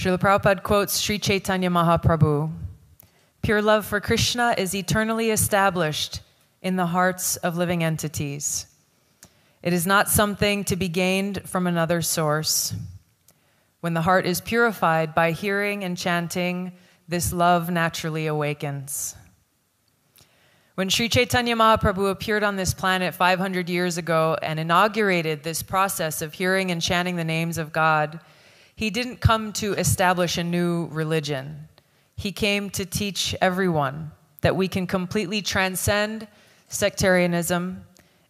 Srila Prabhupada quotes Sri Chaitanya Mahaprabhu Pure love for Krishna is eternally established in the hearts of living entities. It is not something to be gained from another source. When the heart is purified by hearing and chanting, this love naturally awakens. When Sri Chaitanya Mahaprabhu appeared on this planet 500 years ago and inaugurated this process of hearing and chanting the names of God, he didn't come to establish a new religion. He came to teach everyone that we can completely transcend sectarianism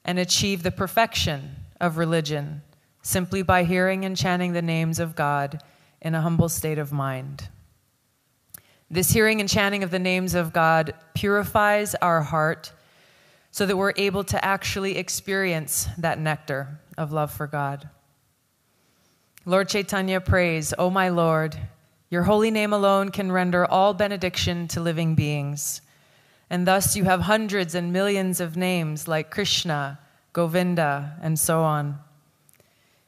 and achieve the perfection of religion simply by hearing and chanting the names of God in a humble state of mind. This hearing and chanting of the names of God purifies our heart so that we're able to actually experience that nectar of love for God. Lord Chaitanya prays, O my Lord, your holy name alone can render all benediction to living beings. And thus you have hundreds and millions of names like Krishna, Govinda, and so on.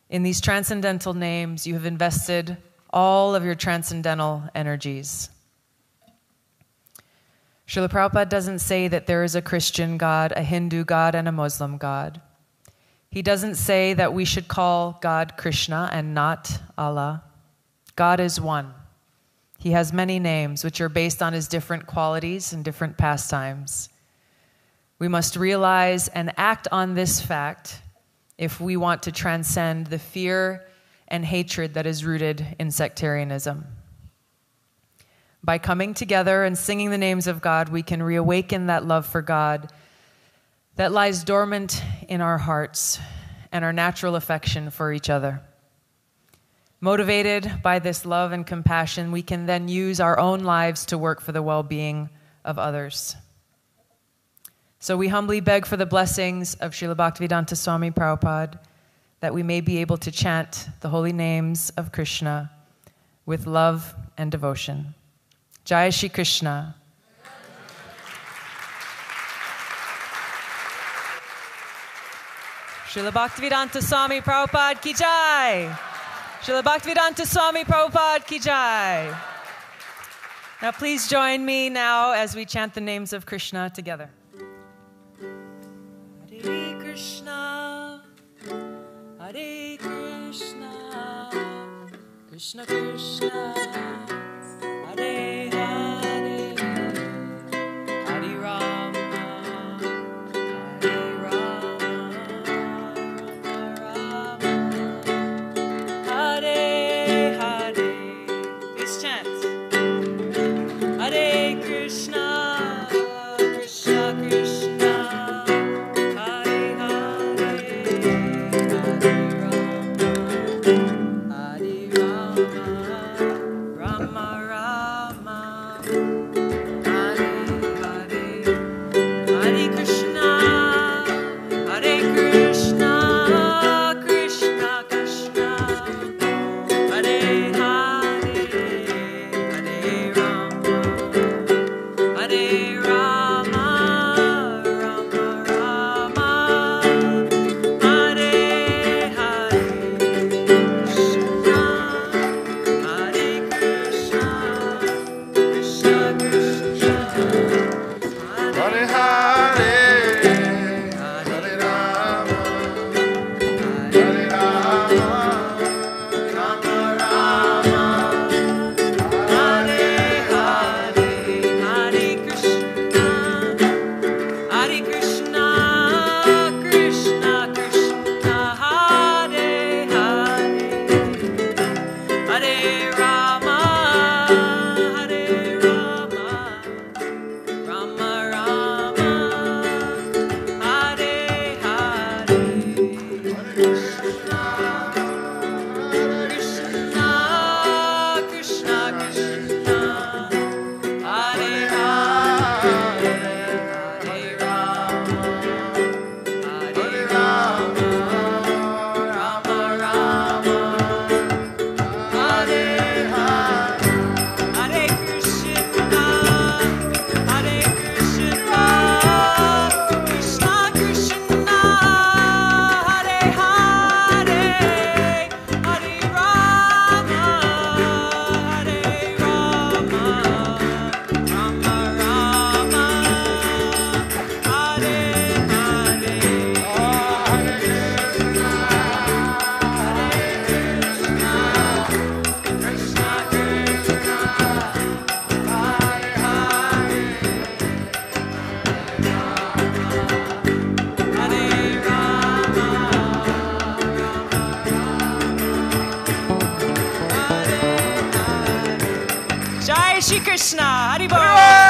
In these transcendental names, you have invested all of your transcendental energies. Srila Prabhupada doesn't say that there is a Christian God, a Hindu God, and a Muslim God. He doesn't say that we should call God Krishna and not Allah. God is one. He has many names, which are based on his different qualities and different pastimes. We must realize and act on this fact if we want to transcend the fear and hatred that is rooted in sectarianism. By coming together and singing the names of God, we can reawaken that love for God that lies dormant in our hearts and our natural affection for each other. Motivated by this love and compassion, we can then use our own lives to work for the well being of others. So we humbly beg for the blessings of Srila Bhaktivedanta Swami Prabhupada that we may be able to chant the holy names of Krishna with love and devotion. Jai Shri Krishna. Srila Bhaktivedanta Swami Prabhupada ki jai. Srila Bhaktivedanta Swami Prabhupada ki jai. Now please join me now as we chant the names of Krishna together. Please chant. Hare Krishna, Shri Krishna. Haribol.